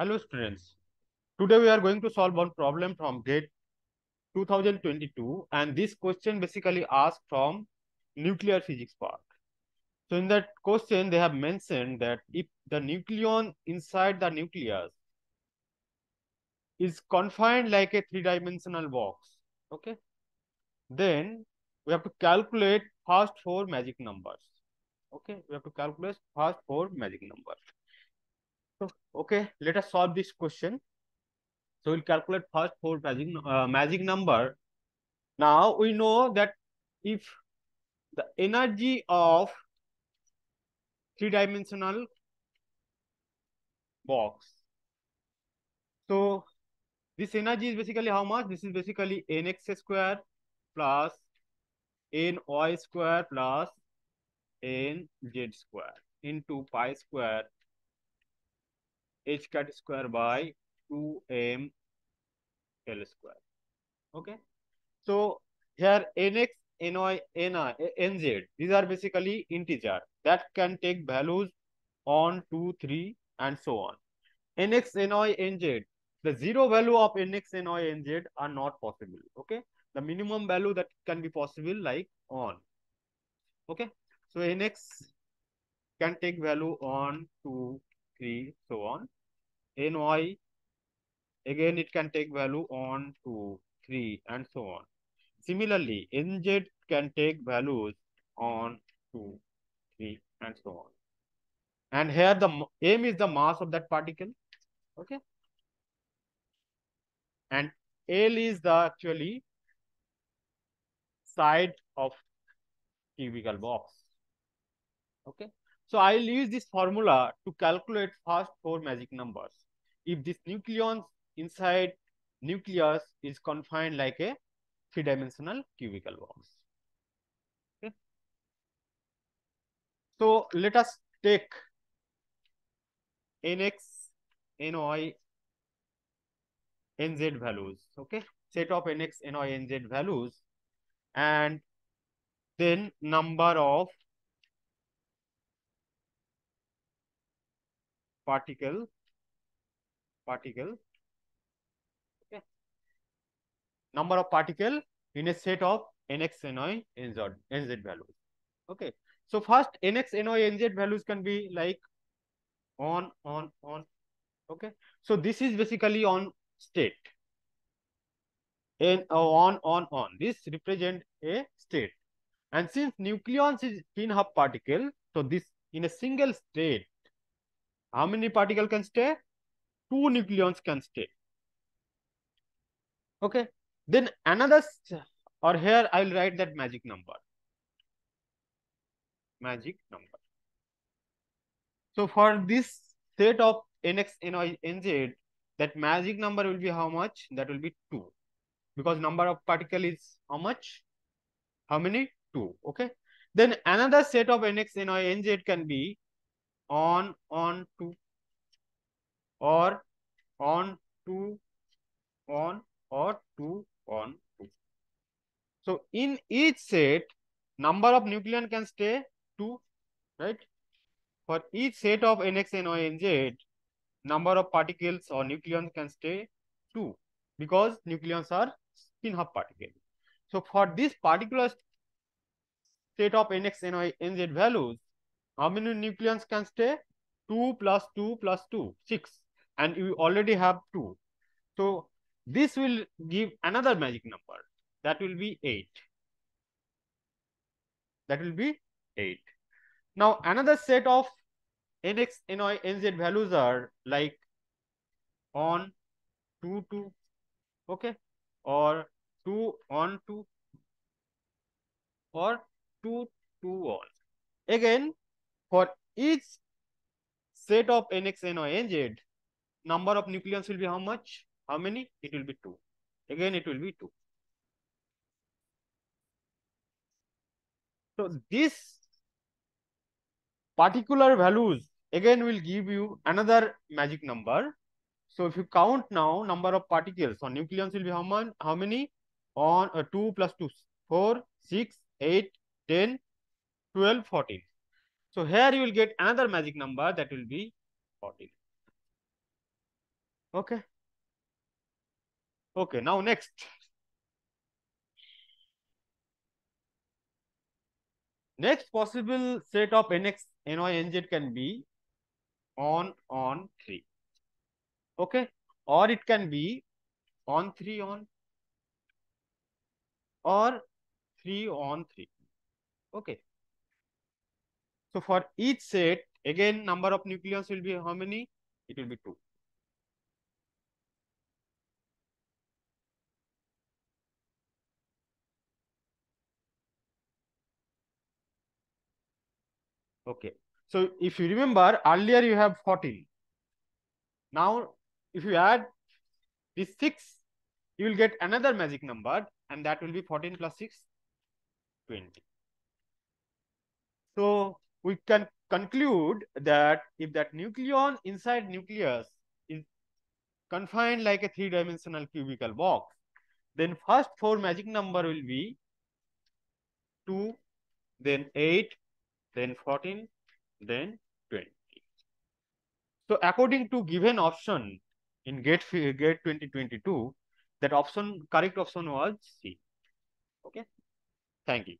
Hello students. Today we are going to solve one problem from GATE 2022 and this question basically asked from nuclear physics part. So in that question they have mentioned that if the nucleon inside the nucleus is confined like a three-dimensional box, okay, then we have to calculate first four magic numbers. Okay, we have to calculate first four magic numbers. So, okay, let us solve this question. So, we'll calculate first four magic, uh, magic number. Now, we know that if the energy of three-dimensional box. So, this energy is basically how much? This is basically nx square plus ny square plus nz square into pi square h cut square by 2m L square. Okay. So here nx, ny, ni, nz, these are basically integer that can take values on 2, 3 and so on. nx, ny, nz, the zero value of nx, ny, nz are not possible. Okay. The minimum value that can be possible like on. Okay. So nx can take value on 2, 3, so on. ny, again it can take value on 2, 3 and so on. Similarly, nz can take values on 2, 3 and so on. And here the m is the mass of that particle. Okay. And L is the actually side of cubical box. Okay. So I'll use this formula to calculate first four magic numbers. If this nucleon inside nucleus is confined like a three-dimensional cubical box. Okay. So let us take nx, ny, nz values. Okay. Set of nx, ny, nz values and then number of particle particle okay. Number of particle in a set of nx ny nz nz values okay. So first nx ny nz values can be like on on on okay. So this is basically on state. And uh, on on on. This represent a state. And since nucleons is spin half particle so this in a single state how many particle can stay? Two nucleons can stay. Okay. Then another, or here I will write that magic number. Magic number. So for this set of nx, ny, nz, that magic number will be how much? That will be 2. Because number of particle is how much? How many? 2. Okay. Then another set of nx, ny, nz can be on on to or on to on or to on to. So in each set, number of nucleon can stay 2, right? For each set of nx, ny, nz, number of particles or nucleons can stay 2 because nucleons are spin half particle. So for this particular set of nx, ny, nz values, how many nucleons can stay? 2 plus 2 plus 2, 6. And you already have 2. So this will give another magic number. That will be 8. That will be 8. Now another set of nx, ny, nz values are like on 2, 2, okay, or 2 on 2, or 2, 2 on. Again, for each set of nx, ny, nz, number of nucleons will be how much? How many? It will be 2. Again, it will be 2. So, this particular values again will give you another magic number. So, if you count now, number of particles on nucleons will be how, many? how many? On uh, 2 plus 2, 4, 6, 8, 10, 12, 14. So here you will get another magic number that will be 14. Okay. Okay, now next. Next possible set of nx, ny, nz can be on, on, 3. Okay. Or it can be on, 3, on. Or 3 on 3. Okay. So for each set, again, number of nucleons will be how many? It will be 2. Okay. So if you remember earlier you have 14. Now if you add this 6, you will get another magic number and that will be 14 plus 6, 20. So we can conclude that if that nucleon inside nucleus is confined like a three-dimensional cubical box, then first four magic number will be 2, then 8, then 14, then 20. So according to given option in GATE, GATE 2022, that option, correct option was C. Okay. Thank you.